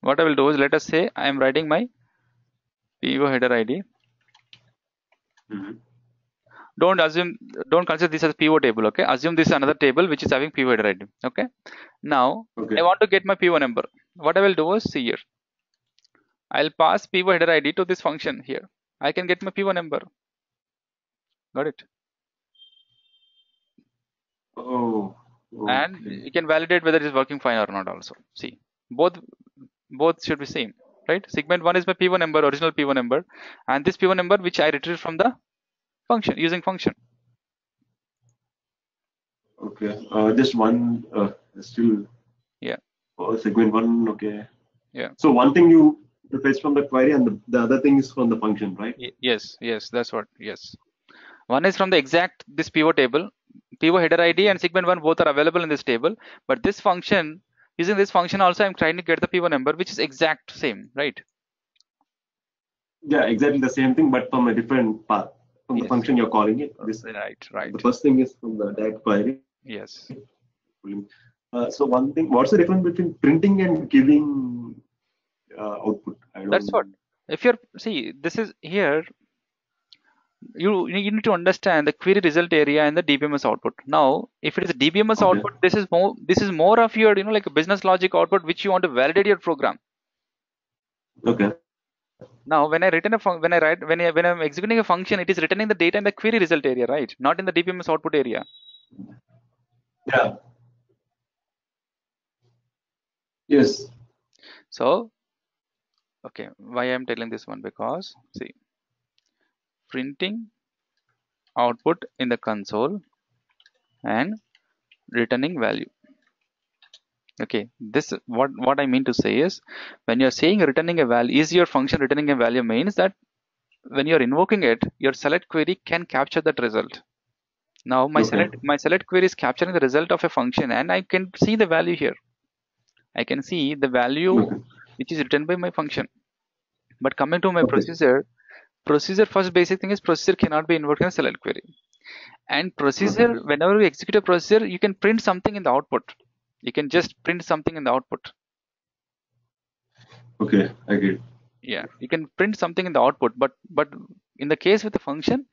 what I will do is let us say I am writing my PO header ID. Mhm. Don't assume don't consider this as pivot table, okay? Assume this is another table which is having pivot header Okay. Now Okay. I want to get my pivot number. What I will do is see here. I'll pass pivot header ID to this function here. I can get my pivot number. Got it? Oh. And you can validate whether it is working fine or not also. See, both both should be same, right? Segment one is my PO number, original PO number, and this PO number which I retrieved from the function using function. Okay. Uh, just one. Uh, still. Yeah. Oh, segment one. Okay. Yeah. So one thing you fetch from the query, and the, the other thing is from the function, right? Y- yes, yes, that's what. Yes, one is from the exact this pivot table. Pivot header ID and segment one both are available in this table, but this function using this function also I'm trying to get the PO number which is exact same, right? Yeah, exactly the same thing, but from a different path. from the function you're calling it. This Right, right. the first thing is from the direct query. Yes. Uh, so one thing, what's the difference between printing and giving uh, output? I don't That's what. If you're see, this is here. You you need to understand the query result area and the DBMS output. Now, if it is a DBMS Okay. output, this is more this is more of your you know like a business logic output which you want to validate your program. Okay. Now, when I written a fun- when I write when I when I'm executing a function, it is returning the data in the query result area, right? Not in the DBMS output area. Yeah. Yes. So, okay, why I'm telling this one because see, printing output in the console and returning value. Okay, this what what I mean to say is when you're saying returning a value, is your function returning a value means that when you're invoking it, your select query can capture that result. Now my Okay. select my select query is capturing the result of a function and I can see the value here. I can see the value Okay. which is written by my function. But coming to my Okay. procedure, procedure first basic thing is procedure cannot be invoked in a select query. And procedure, Okay. whenever we execute a procedure, you can print something in the output. You can just print something in the output. Okay. I get. it. Yeah, you can print something in the output, but but in the case with the function,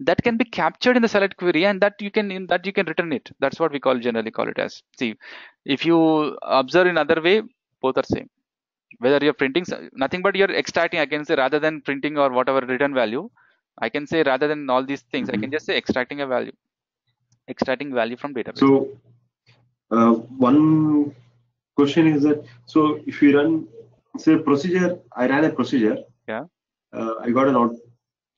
that can be captured in the select query, and that you can in that you can return it. That's what we call generally call it as. See, if you observe in other way, both are same. Whether you're printing nothing but you're extracting, I can say rather than printing or whatever return value, I can say rather than all these things, I can Mhm. just say extracting a value, extracting value from database. So, uh, one question is that so if you run say procedure, I ran a procedure. Yeah. Uh, I got an out.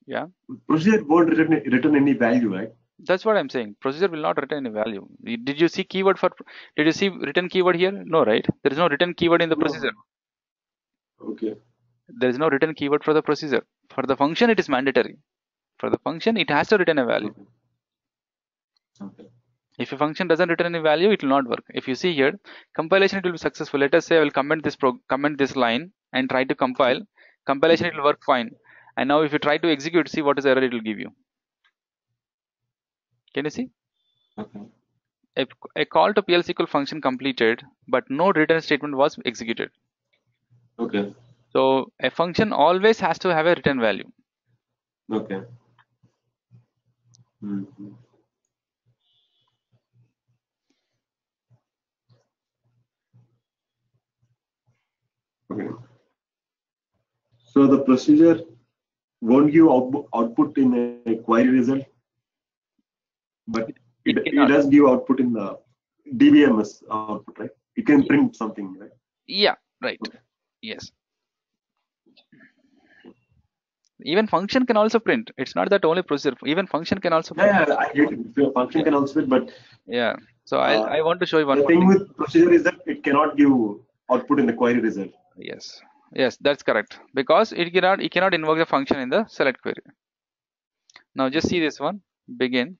Yeah. Procedure won't return return any value, right? That's what I'm saying. Procedure will not return any value. Did you see keyword for? Did you see return keyword here? No, right? There is no written keyword in the No. procedure. Okay. There is no written keyword for the procedure. For the function, it is mandatory. For the function, it has to return a value. Okay. If a function doesn't return any value, it will not work. If you see here, compilation it will be successful. Let us say I will comment this pro comment this line and try to compile. Compilation it will work fine. And now if you try to execute, see what is the error it will give you. Can you see? Okay. A, a call to PL/SQL function completed, but no return statement was executed. Okay. So a function always has to have a return value. Okay. Mhm. Okay. So the procedure won't give output, output in a query result, but it, It it, does give output in the DBMS output, right? You can print something, right? Yeah, right. Okay. Yes. Even function can also print. It's not that only procedure. Even function can also print. Yeah, yeah, I get it. Function can also print, but Yeah. So I, Uh, I want to show you one the thing thing. with procedure is that it cannot give output in the query result. Yes. Yes, that's correct. Because it cannot it cannot invoke the function in the select query. Now just see this one. Begin.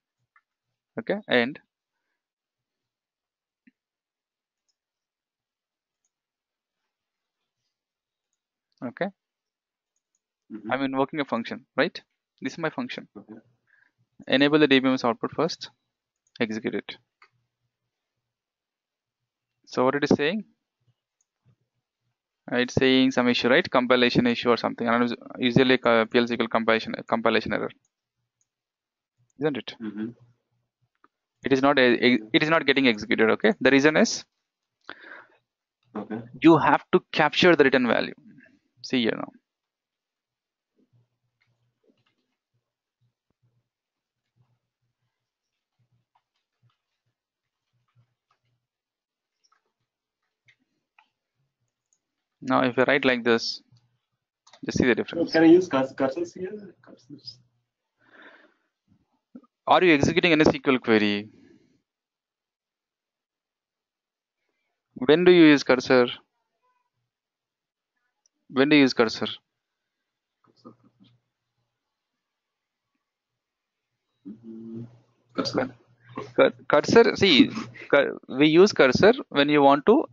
Okay. End. Okay. Mhm. I'm invoking a function, right? This is my function. Okay. Enable the DBMS output first. Execute it. So what it is saying? Uh, It's saying some issue, right? Compilation issue or something. And usually a PL/SQL compilation compilation error, isn't it? Mhm. It is not a, it is not getting executed. Okay. The reason is Okay. you have to capture the return value. See here now. Now if I write like this, just see the difference. can I use curs- cursors here? Cursors. Are you executing any SQL query? When do you use cursor? When do you use cursor? Cursor. Cursor, see, we use cursor when you want to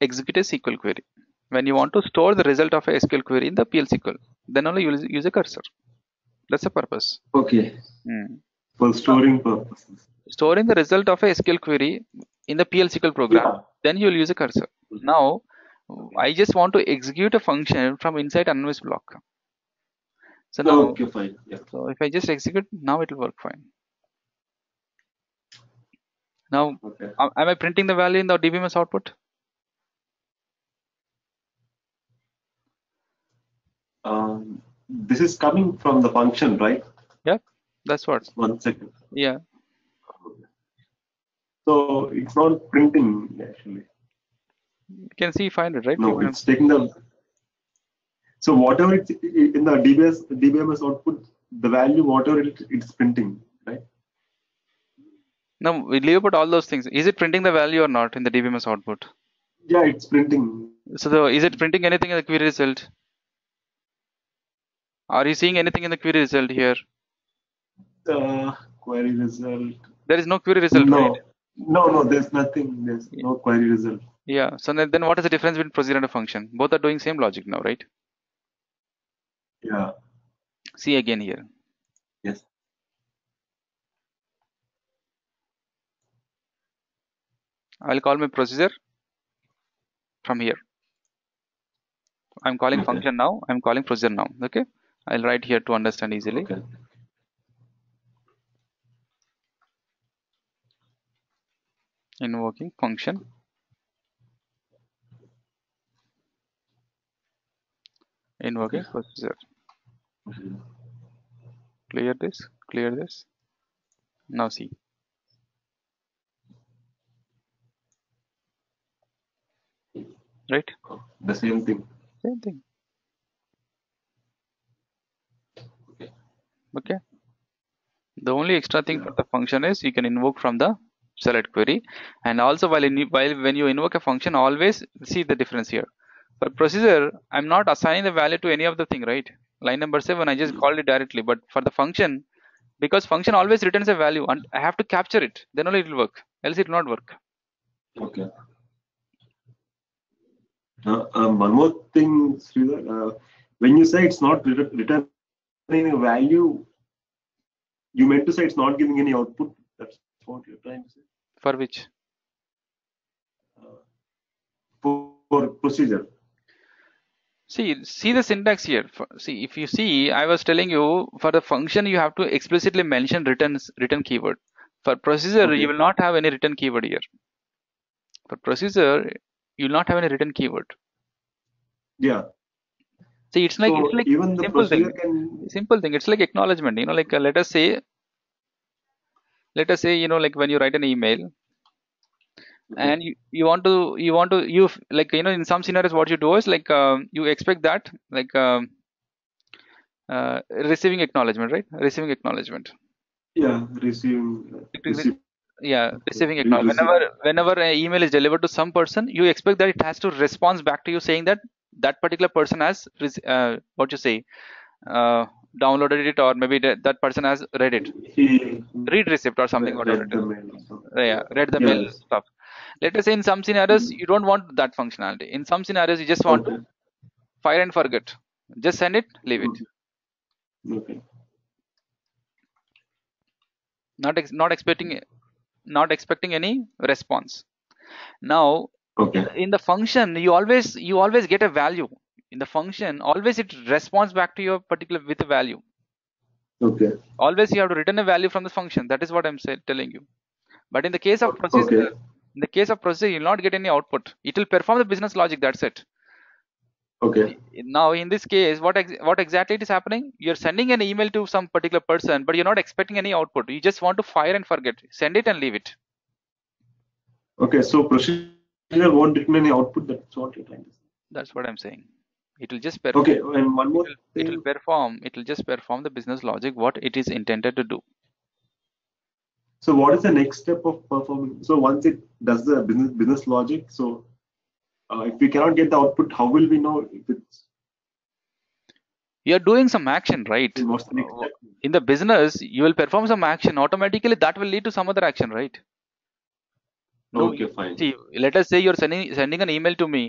execute a SQL query. When you want to store the result of a SQL query in the PL SQL, then only you will use a cursor. That's the purpose. Okay. Hmm. For storing purposes. Storing the result of a SQL query in the PL SQL program, Yeah. then you will use a cursor. Now, I just want to execute a function from inside anonymous block. So now, Okay, fine. Yeah. so if I just execute, now it will work fine. Now, Okay. am am I printing the value in the DBMS output? Um, this is coming from the function, right? Yeah, that's what. One second. Yeah, So it's not printing actually. You can see find it right. No, it's taking the. So whatever it's in the DBS DBMS output, the value whatever it, it's printing, right? Now we leave about all those things. Is it printing the value or not in the DBMS output? Yeah, it's printing. So the, is it printing anything in the query result? Are you seeing anything in the query result here? Uh, query result. There is no query result, no, right? no, no. There's nothing. There's no query result. Yeah. So then, then what is the difference between procedure and a function? Both are doing same logic now, right? Yeah. See again here. Yes. I'll call my procedure from here. I'm calling Okay. function now. I'm calling procedure now. Okay. I'll write here to understand easily. Okay. Invoking function. Invoking procedure. Clear this. Clear this. Now see. Right. The same thing. Same thing. Okay. Okay. The only extra thing for the function is you can invoke from the select query, and also while in, while when you invoke a function, always see the difference here. For procedure, I'm not assigning the value to any of the thing, right? Line number seven, I just called it directly, but for the function, because function always returns a value, and I have to capture it, then only it will work. Else it will not work. Okay. Uh, um, one more thing, Sridhar. Uh, when you say it's not returning a value, you meant to say it's not giving any output. That's what you're trying to say. For which? Uh, for, for procedure. See, see the syntax here. See, if you see, I was telling you for the function you have to explicitly mention returns return keyword. For procedure, Okay. you will not have any return keyword here. For procedure, you will not have any return keyword. Yeah. See, it's like so it's like even simple thing. can. Simple thing. It's like acknowledgement. You know, like uh, let us say, let us say, you know, like when you write an email, and you, you want to you want to you like you know in some scenarios what you do is like um, you expect that like um, uh, receiving acknowledgement right? Receiving acknowledgement. Yeah, is- receive- yeah receiving acknowledgement. Receive. whenever whenever an email is delivered to some person you expect that it has to respond back to you saying that that particular person has uh, what you say uh, downloaded it or maybe that, that person has read it. He read receipt or something read whatever the mail yeah read the mail stuff let us say in some scenarios hmm. you don't want that functionality in some scenarios you just want Okay. to fire and forget just send it leave it Okay. not ex- not expecting not expecting any response now Okay. in the function you always you always get a value in the function always it responds back to your particular with a value Okay. always you have to return a value from the function that is what i'm say, telling you but in the case of procedure Okay. In the case of procedure you'll not get any output it will perform the business logic that's it Okay. now in this case what ex- what exactly it is happening you're sending an email to some particular person but you're not expecting any output you just want to fire and forget send it and leave it Okay. So procedure won't return any output. That's what you're trying to say. that's what i'm saying it will just perform Okay. And one more it will perform it will just perform the business logic what it is intended to do So what is the next step of performing? So once it does the business business logic, so uh, if we cannot get the output, how will we know if it's you're doing some action right the step? in the business you will perform some action automatically that will lead to some other action right no Okay, fine. see let us say you're sending sending an email to me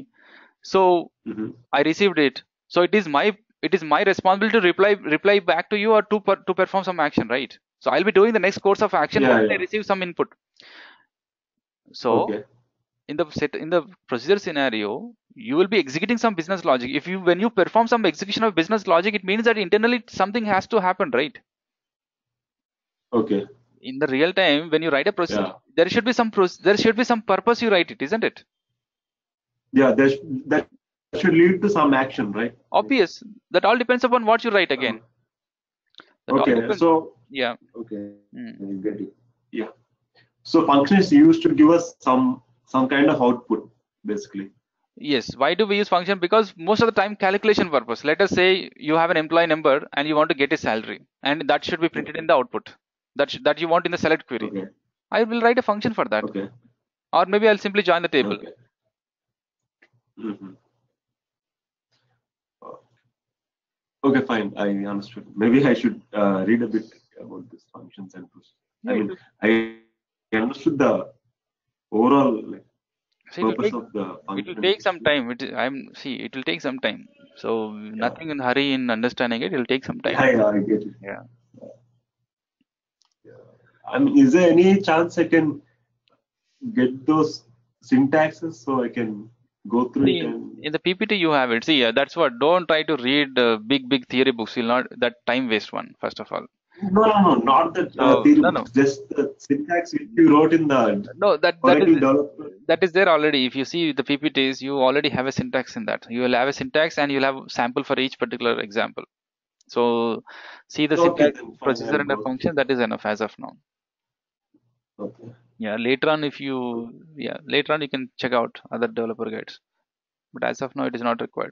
so Mhm. i received it so it is my it is my responsibility to reply reply back to you or to per, to perform some action right so i'll be doing the next course of action Yeah, once i receive some input so Okay. in the set in the procedure scenario you will be executing some business logic if you when you perform some execution of business logic it means that internally something has to happen right Okay. in the real time when you write a procedure Yeah. there should be some there should be some purpose you write it isn't it Yeah, that that should lead to some action, right? obvious that all depends upon what you write again uh-huh. That Okay. So yeah okay, Mm. Get it. Yeah. So function is used to give us some some kind of output, basically. yes why do we use function because most of the time calculation purpose let us say you have an employee number and you want to get his salary and that should be printed in the output that sh- that you want in the select query Okay. i will write a function for that Okay. or maybe i'll simply join the table Okay. Mhm. Uh, Okay, fine. I understood. Maybe I should uh, read a bit about these functions and pros- I mean, I understood the overall like, So it will purpose take, of the it will take some time. It, i'm see it will take some time. So nothing in hurry in understanding it. It will take some time. Yeah, yeah, I get it. yeah. I mean, is there any chance I can get those syntaxes so I can go through See, it? And, in the ppt you have it. See yeah, that's what don't try to read uh, big big theory books. You'll not that time waste one first of all. No, no, no, not the uh, No, theory no, books, just the syntax which you wrote in the no that that is that is there already. If you see the ppts you already have a syntax in that. You will have a syntax and you'll have sample for each particular example. So see the Okay, syntax fine, and a function that is enough as of now. Okay. Yeah later on if you yeah later on you can check out other developer guides but as of now it is not required.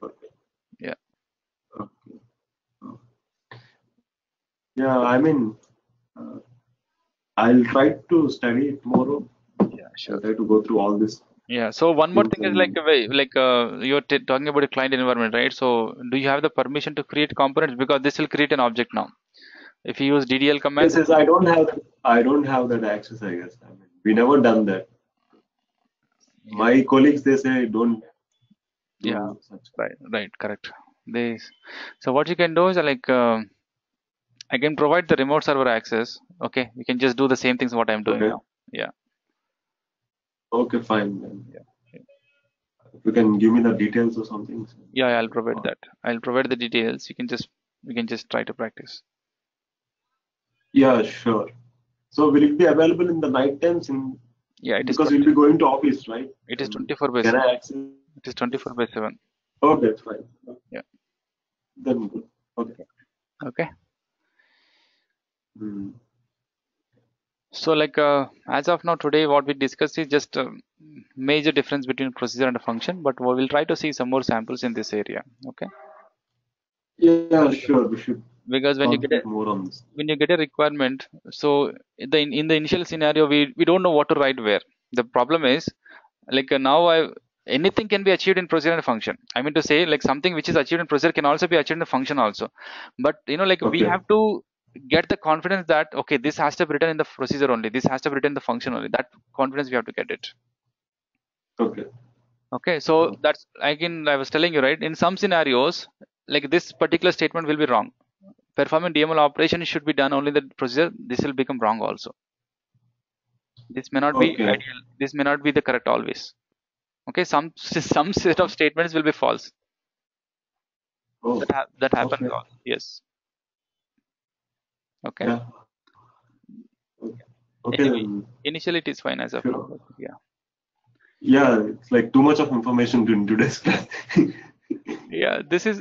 Yeah. Okay. Yeah, I mean, uh, I'll try to study it tomorrow. yeah I'll try to go through all this. Yeah. So one more thing is like a way, like uh, you're t talking about a client environment, right? So do you have the permission to create components because this will create an object now. If you use DDL command, Yes, yes, I don't have, I don't have that access. I guess. I mean, we never done that. My colleagues, they say don't. do Yeah. Such. right, right, correct. This. So what you can do is like uh, I can provide the remote server access. Okay, you can just do the same things what I'm doing Okay. now. Yeah. Okay, fine. Then. Yeah. If you can give me the details or something. Yeah, I'll provide that. I'll provide the details. You can just you can just try to practice. Yeah, sure. So will it be available in the night times? In Yeah, it is. because 20, we'll be going to office, right? It is 24 by Can 7. I access? It is 24 by 7. Okay, it's fine. Yeah. Then good. Okay. Okay. Hmm. So like uh, as of now today what we discussed is just a major difference between procedure and a function but we will try to see some more samples in this area okay Yeah, sure. We should because when you get a, more on this. when you get a requirement so in the in the initial scenario we we don't know what to write where the problem is like uh, now I anything can be achieved in procedure and function I mean to say like something which is achieved in procedure can also be achieved in the function also but you know like we have to get the confidence that okay this has to be written in the procedure only this has to be written in the function only that confidence we have to get it Okay. Okay, so that's again I was telling you right. In some scenarios, like this particular statement will be wrong. Performing DML operation should be done only the procedure. This will become wrong also. This may not be ideal. This may not be the correct always. Okay, some some set of statements will be false. Oh, That ha- that happens. Okay. Yes. Okay. yeah. Okay. Okay. Anyway. Initially it is fine as of Sure. now. Yeah. Yeah, it's like too much of information in today's class. Yeah. This is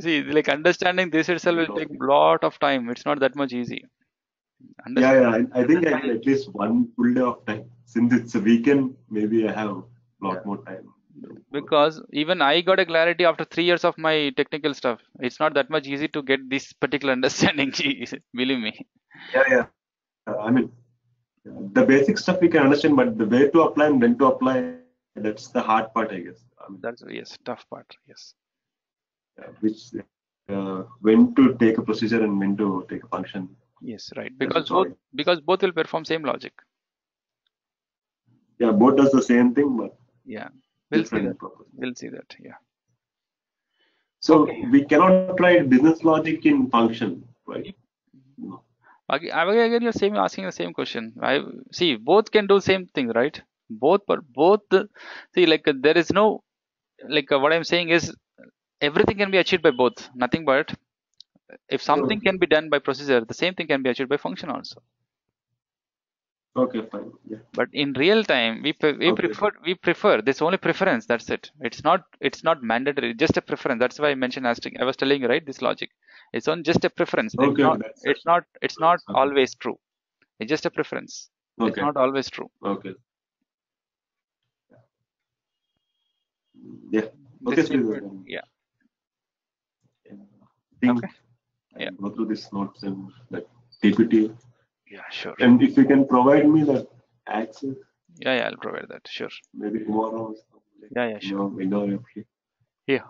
see like understanding this itself will take a lot of time. It's not that much easy. Yeah, yeah. I, I think I at least one full day of time. Since it's a weekend, maybe I have a lot Yeah. more time. because even I got a clarity after three years of my technical stuff. It's not that much easy to get this particular understanding. Believe me. Yeah, yeah. I mean, the basic stuff we can understand, but the way to apply and when to apply, that's the hard part, I guess. I mean, That's yes, tough part. Yes. Which uh, when to take a procedure and when to take a function. Yes, right. Because both because both will perform same logic. Yeah, both does the same thing, but Yeah. We'll see that. purpose. We'll see that. Yeah. So Okay. we cannot write business logic in function, right? No. Again, again, you're same asking the same question. I see both can do same thing, right? Both, but both see like there is no like what I'm saying is everything can be achieved by both. Nothing but if something can be done by procedure, the same thing can be achieved by function also. Okay, fine. Yeah. But in real time, we we Okay. prefer we prefer this only preference. That's it. It's not it's not mandatory. Just a preference. That's why I mentioned asterisk. I was telling you right this logic. It's on just a preference. It's Okay, not it's not it's not always true. It's just a preference. It's Okay. not always true. Okay. Yeah. Okay, This yeah. Think Okay. Yeah. Go through this notes and like PPT. Yeah, sure. And if you can provide me that access, Yeah, yeah, I'll provide that. Sure. maybe tomorrow or something. Yeah, yeah, You sure. know, whenever you're. Yeah.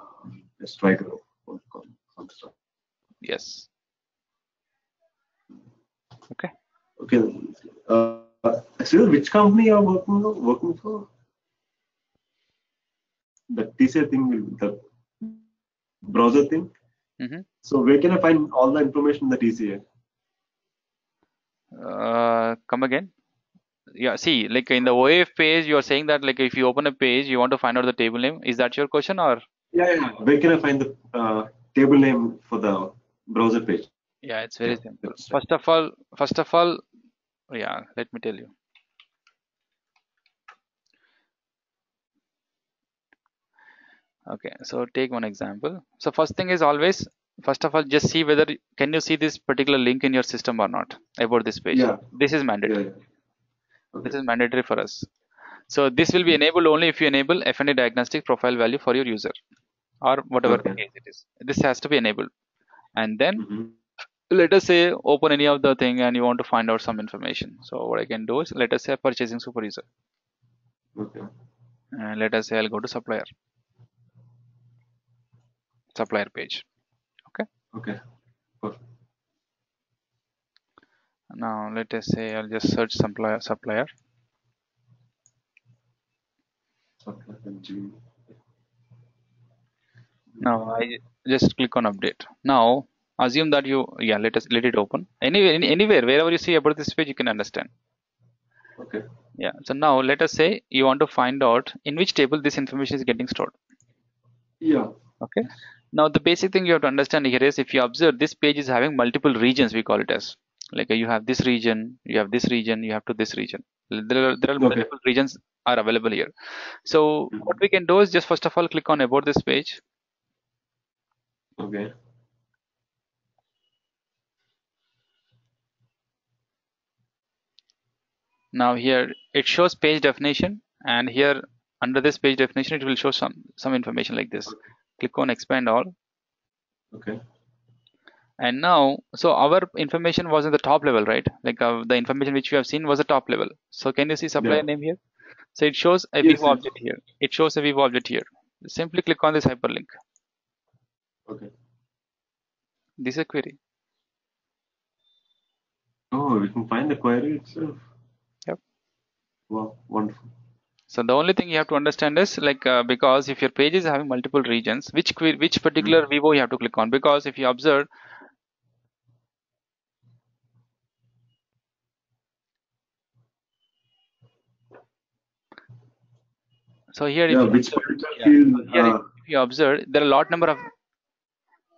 Let's try to work on some stuff. Yes. Okay. Okay. Uh, which company you are working on, working for? The TCA thing, will- the browser thing. Mm-hmm. So where can I find all the information in the TCA? Uh, come again. Yeah, see, like in the OAF page, you are saying that like if you open a page, you want to find out the table name. Is that your question or? Yeah, yeah. Where can I find the uh, table name for the browser page? Yeah, it's very Yeah, simple. First of all, first of all, yeah, let me tell you. Okay, so take one example. So first thing is always, first of all, just see whether can you see this particular link in your system or not about this page. Yeah. This is mandatory. yeah. This Okay. is mandatory for us. So this will be enabled only if you enable FND diagnostic profile value for your user or whatever the Okay. case it is. This has to be enabled. And then Mhm. let us say open any of the thing and you want to find out some information. So what I can do is let us say purchasing super user Okay. and let us say I'll go to supplier supplier page. Okay. Okay. Perfect. Now let us say I'll just search supplier supplier. Okay. and G- Now I just click on update. Now assume that you yeah let us let it open. Anywhere anywhere wherever you see about this page you can understand. Okay. Yeah. So now let us say you want to find out in which table this information is getting stored. Yeah. Okay. Now the basic thing you have to understand here is if you observe this page is having multiple regions we call it as like you have this region, you have this region, you have to this region. There are, there are Okay. multiple regions are available here. So Mhm. what we can do is just first of all click on about this page. Okay. Now here it shows page definition and here under this page definition it will show some some information like this. Click on expand all Okay. and now so our information was in the top level right like uh, the information which you have seen was the top level so can you see supplier Yeah. name here so it shows a Yes, VO object here it shows a VO object here simply click on this hyperlink Okay. this is a query Oh, we can find the query itself. Yep. Wow. Wonderful. So the only thing you have to understand is like uh, because if your page is having multiple regions which which particular VO you have to click on? Because if you observe so here if you observe, yeah, so here Uh, if you observe there are a lot number of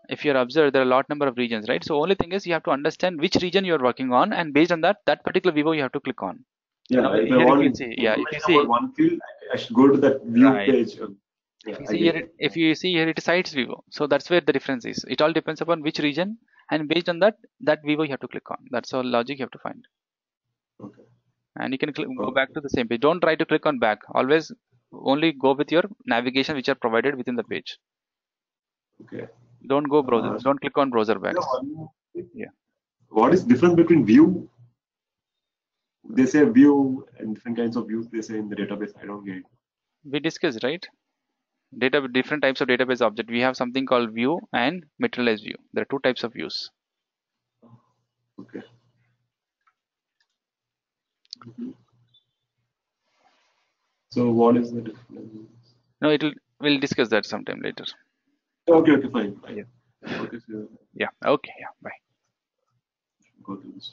if you observe there are a lot number of regions right? So only thing is you have to understand which region you are working on and based on that that particular VO you have to click on yeah. If I want you see yeah if you see one field, I should go to that view Right. page. Yeah, if you see here it. if you see here it is sites VO so that's where the difference is it all depends upon which region and based on that that VO you have to click on that's all logic you have to find Okay. and you can go Okay. back to the same page don't try to click on back always only go with your navigation which are provided within the page Okay. don't go browser Uh, don't click on browser back Yeah. What is difference between view? They say view and different kinds of views. They say in the database. I don't get it. we discussed right data different types of database object we have something called view and materialized view there are two types of views Okay. Mhm. So what is the difference? no it'll we'll discuss that sometime later Okay, okay, fine, fine. Yeah. Okay, so Yeah. Okay. Yeah. Bye. go through this.